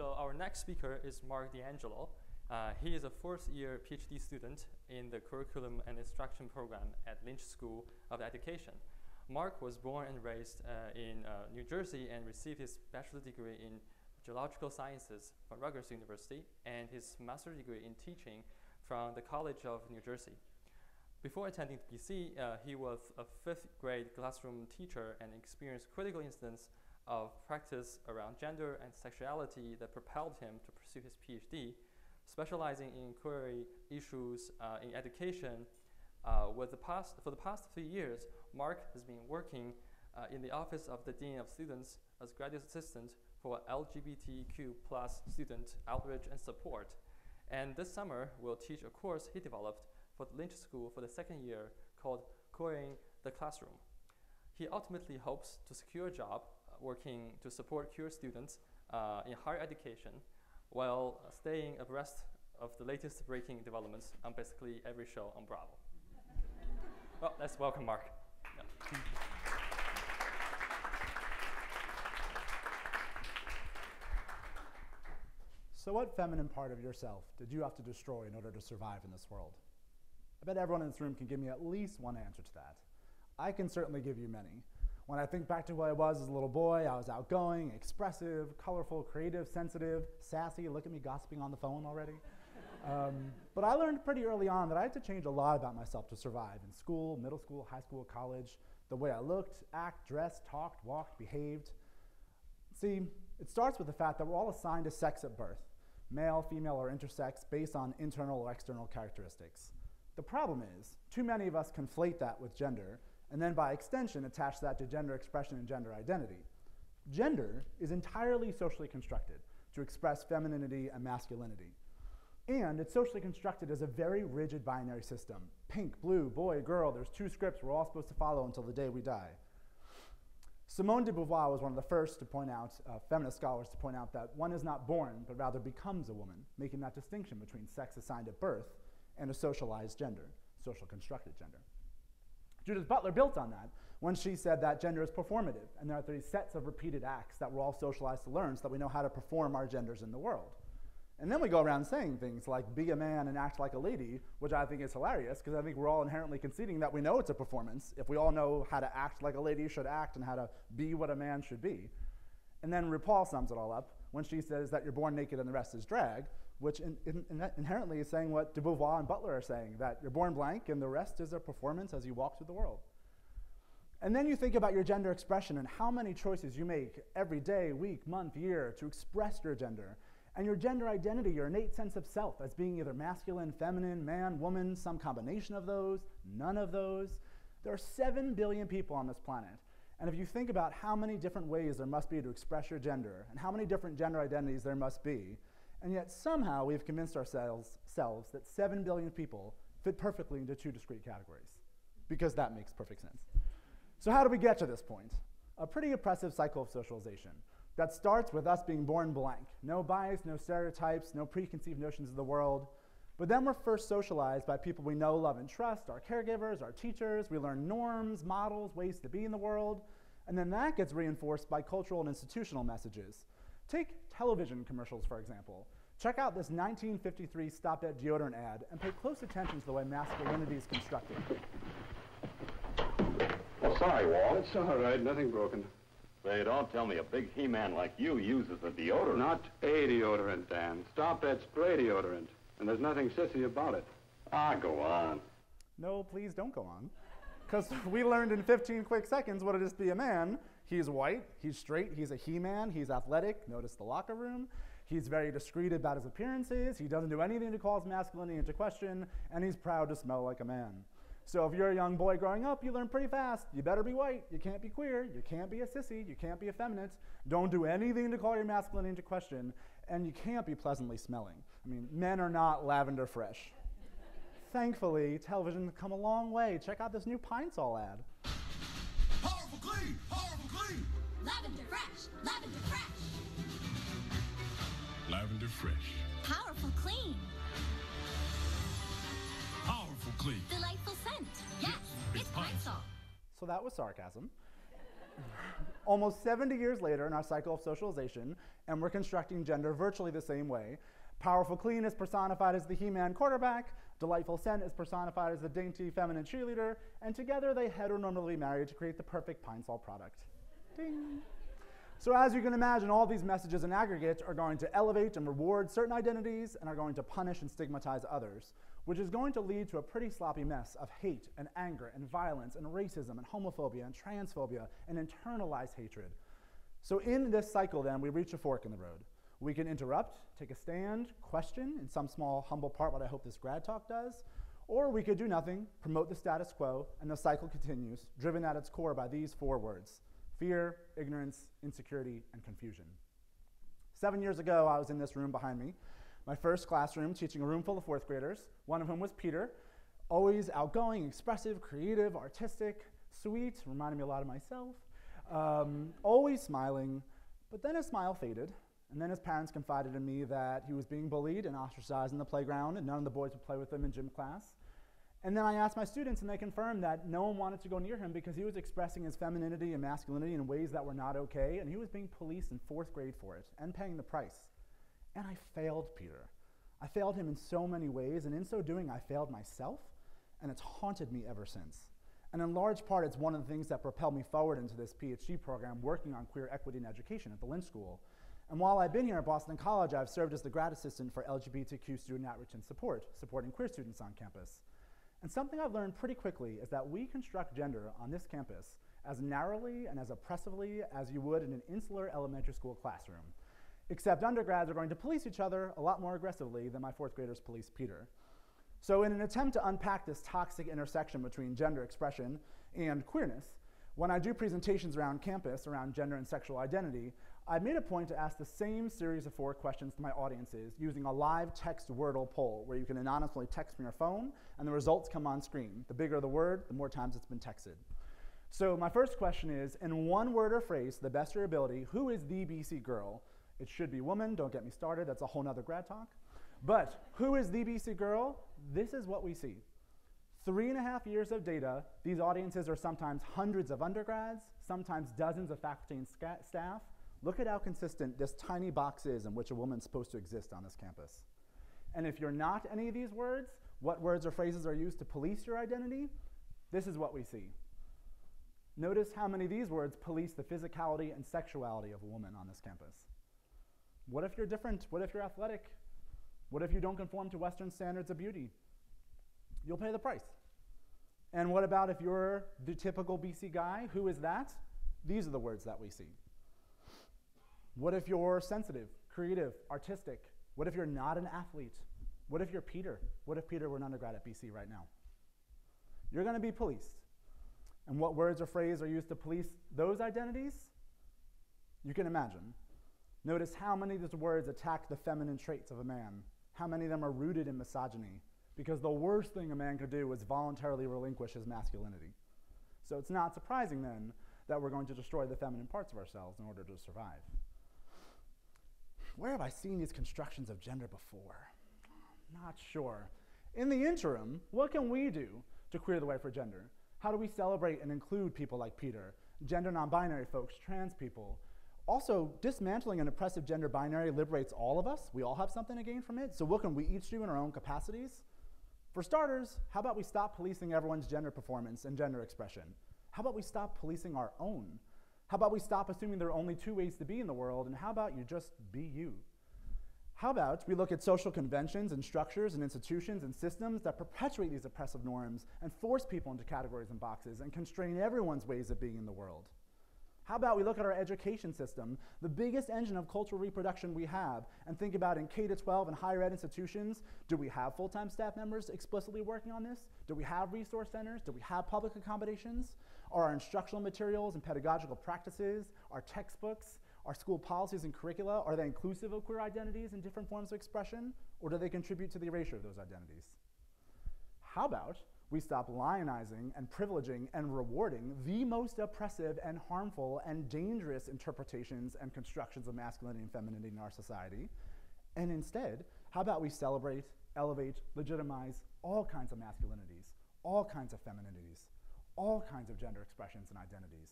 So our next speaker is Mark D'Angelo. Uh, he is a fourth year PhD student in the Curriculum and Instruction program at Lynch School of Education. Mark was born and raised uh, in uh, New Jersey and received his bachelor's degree in geological sciences from Rutgers University and his master's degree in teaching from the College of New Jersey. Before attending BC, uh, he was a fifth grade classroom teacher and experienced critical incidents of practice around gender and sexuality that propelled him to pursue his PhD, specializing in inquiry issues uh, in education. Uh, the past, for the past three years, Mark has been working uh, in the Office of the Dean of Students as graduate assistant for LGBTQ plus student outreach and support. And this summer, will teach a course he developed for the Lynch School for the second year called Queering the Classroom. He ultimately hopes to secure a job uh, working to support queer students uh, in higher education while staying abreast of the latest breaking developments on basically every show on Bravo. well, let's welcome Mark. Yeah. So, what feminine part of yourself did you have to destroy in order to survive in this world? I bet everyone in this room can give me at least one answer to that. I can certainly give you many. When I think back to who I was as a little boy, I was outgoing, expressive, colorful, creative, sensitive, sassy. Look at me gossiping on the phone already. Um, but I learned pretty early on that I had to change a lot about myself to survive in school, middle school, high school, college, the way I looked, act, dressed, talked, walked, behaved. See, it starts with the fact that we're all assigned a sex at birth male, female, or intersex based on internal or external characteristics. The problem is, too many of us conflate that with gender, and then by extension attach that to gender expression and gender identity. Gender is entirely socially constructed to express femininity and masculinity. And it's socially constructed as a very rigid binary system. Pink, blue, boy, girl, there's two scripts we're all supposed to follow until the day we die. Simone de Beauvoir was one of the first to point out, uh, feminist scholars to point out that one is not born, but rather becomes a woman, making that distinction between sex assigned at birth and a socialized gender, social constructed gender. Judith Butler built on that when she said that gender is performative and there are these sets of repeated acts that we're all socialized to learn so that we know how to perform our genders in the world. And then we go around saying things like be a man and act like a lady, which I think is hilarious because I think we're all inherently conceding that we know it's a performance if we all know how to act like a lady should act and how to be what a man should be. And then RuPaul sums it all up when she says that you're born naked and the rest is drag, which in, in, in inherently is saying what de Beauvoir and Butler are saying, that you're born blank and the rest is a performance as you walk through the world. And then you think about your gender expression and how many choices you make every day, week, month, year to express your gender. And your gender identity, your innate sense of self as being either masculine, feminine, man, woman, some combination of those, none of those. There are 7 billion people on this planet. And if you think about how many different ways there must be to express your gender and how many different gender identities there must be, and yet somehow we've convinced ourselves selves that 7 billion people fit perfectly into two discrete categories, because that makes perfect sense. So, how do we get to this point? A pretty oppressive cycle of socialization that starts with us being born blank no bias, no stereotypes, no preconceived notions of the world. But then we're first socialized by people we know, love, and trust our caregivers, our teachers. We learn norms, models, ways to be in the world. And then that gets reinforced by cultural and institutional messages. Take television commercials, for example. Check out this 1953 Stopette deodorant ad and pay close attention to the way masculinity is constructed. Sorry, Walt. It's all right, nothing broken. Say, don't tell me a big He-Man like you uses a deodorant. Not a deodorant, Dan. Stopette spray deodorant. And there's nothing sissy about it. Ah, go on. No, please don't go on. Because we learned in 15 quick seconds what it is to be a man. He's white, he's straight, he's a he-man, he's athletic. Notice the locker room. He's very discreet about his appearances. He doesn't do anything to call his masculinity into question, and he's proud to smell like a man. So if you're a young boy growing up, you learn pretty fast. You better be white. You can't be queer. You can't be a sissy. You can't be effeminate. Don't do anything to call your masculinity into question, and you can't be pleasantly smelling. I mean, men are not lavender fresh. Thankfully, television has come a long way. Check out this new Pine Sol ad. Powerful clean. Fresh, Powerful clean. powerful clean. Delightful scent. Yes, it's it's Pine Pine Sol. So that was sarcasm. Almost 70 years later in our cycle of socialization, and we're constructing gender virtually the same way. Powerful Clean is personified as the He Man quarterback, Delightful Scent is personified as the dainty feminine cheerleader, and together they heteronormatively marry to create the perfect Pine Sol product. Ding. So, as you can imagine, all these messages in aggregate are going to elevate and reward certain identities and are going to punish and stigmatize others, which is going to lead to a pretty sloppy mess of hate and anger and violence and racism and homophobia and transphobia and internalized hatred. So, in this cycle, then, we reach a fork in the road. We can interrupt, take a stand, question in some small, humble part what I hope this grad talk does, or we could do nothing, promote the status quo, and the cycle continues, driven at its core by these four words fear, ignorance, insecurity, and confusion. Seven years ago, I was in this room behind me, my first classroom, teaching a room full of fourth graders, one of whom was Peter, always outgoing, expressive, creative, artistic, sweet, reminded me a lot of myself, um, always smiling, but then his smile faded. And then his parents confided in me that he was being bullied and ostracized in the playground, and none of the boys would play with him in gym class. And then I asked my students, and they confirmed that no one wanted to go near him because he was expressing his femininity and masculinity in ways that were not okay, and he was being policed in fourth grade for it and paying the price. And I failed Peter. I failed him in so many ways, and in so doing, I failed myself, and it's haunted me ever since. And in large part, it's one of the things that propelled me forward into this PhD program working on queer equity in education at the Lynch School. And while I've been here at Boston College, I've served as the grad assistant for LGBTQ student outreach and support, supporting queer students on campus. And something I've learned pretty quickly is that we construct gender on this campus as narrowly and as oppressively as you would in an insular elementary school classroom. Except undergrads are going to police each other a lot more aggressively than my fourth graders police Peter. So, in an attempt to unpack this toxic intersection between gender expression and queerness, when I do presentations around campus around gender and sexual identity, I made a point to ask the same series of four questions to my audiences using a live text Wordle poll where you can anonymously text from your phone and the results come on screen. The bigger the word, the more times it's been texted. So, my first question is in one word or phrase, the best of your ability, who is the BC girl? It should be woman, don't get me started, that's a whole nother grad talk. But who is the BC girl? This is what we see. Three and a half years of data, these audiences are sometimes hundreds of undergrads, sometimes dozens of faculty and staff, Look at how consistent this tiny box is in which a woman's supposed to exist on this campus. And if you're not any of these words, what words or phrases are used to police your identity? This is what we see. Notice how many of these words police the physicality and sexuality of a woman on this campus. What if you're different? What if you're athletic? What if you don't conform to Western standards of beauty? You'll pay the price. And what about if you're the typical BC guy? Who is that? These are the words that we see. What if you're sensitive, creative, artistic? What if you're not an athlete? What if you're Peter? What if Peter were an undergrad at BC right now? You're going to be policed. And what words or phrases are used to police those identities? You can imagine. Notice how many of these words attack the feminine traits of a man. How many of them are rooted in misogyny? Because the worst thing a man could do is voluntarily relinquish his masculinity. So it's not surprising then that we're going to destroy the feminine parts of ourselves in order to survive. Where have I seen these constructions of gender before? Not sure. In the interim, what can we do to queer the way for gender? How do we celebrate and include people like Peter, gender non binary folks, trans people? Also, dismantling an oppressive gender binary liberates all of us. We all have something to gain from it. So, what can we each do in our own capacities? For starters, how about we stop policing everyone's gender performance and gender expression? How about we stop policing our own? How about we stop assuming there are only two ways to be in the world, and how about you just be you? How about we look at social conventions and structures and institutions and systems that perpetuate these oppressive norms and force people into categories and boxes and constrain everyone's ways of being in the world? How about we look at our education system, the biggest engine of cultural reproduction we have, and think about in K 12 and higher ed institutions do we have full time staff members explicitly working on this? Do we have resource centers? Do we have public accommodations? Are our instructional materials and pedagogical practices, our textbooks, our school policies and curricula, are they inclusive of queer identities and different forms of expression, or do they contribute to the erasure of those identities? How about we stop lionizing and privileging and rewarding the most oppressive and harmful and dangerous interpretations and constructions of masculinity and femininity in our society? And instead, how about we celebrate, elevate, legitimize all kinds of masculinities, all kinds of femininities, all kinds of gender expressions and identities.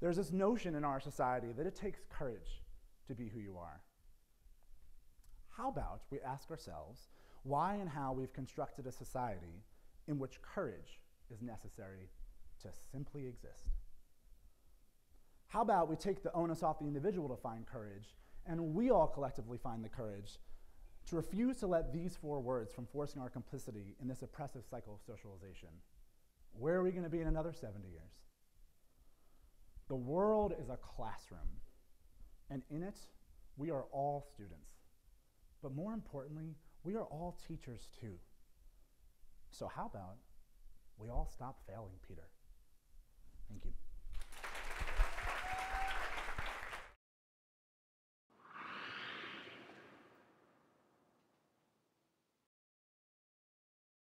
There's this notion in our society that it takes courage to be who you are. How about we ask ourselves why and how we've constructed a society in which courage is necessary to simply exist? How about we take the onus off the individual to find courage, and we all collectively find the courage to refuse to let these four words from forcing our complicity in this oppressive cycle of socialization? Where are we going to be in another 70 years? The world is a classroom, and in it, we are all students. But more importantly, we are all teachers too. So, how about we all stop failing, Peter? Thank you.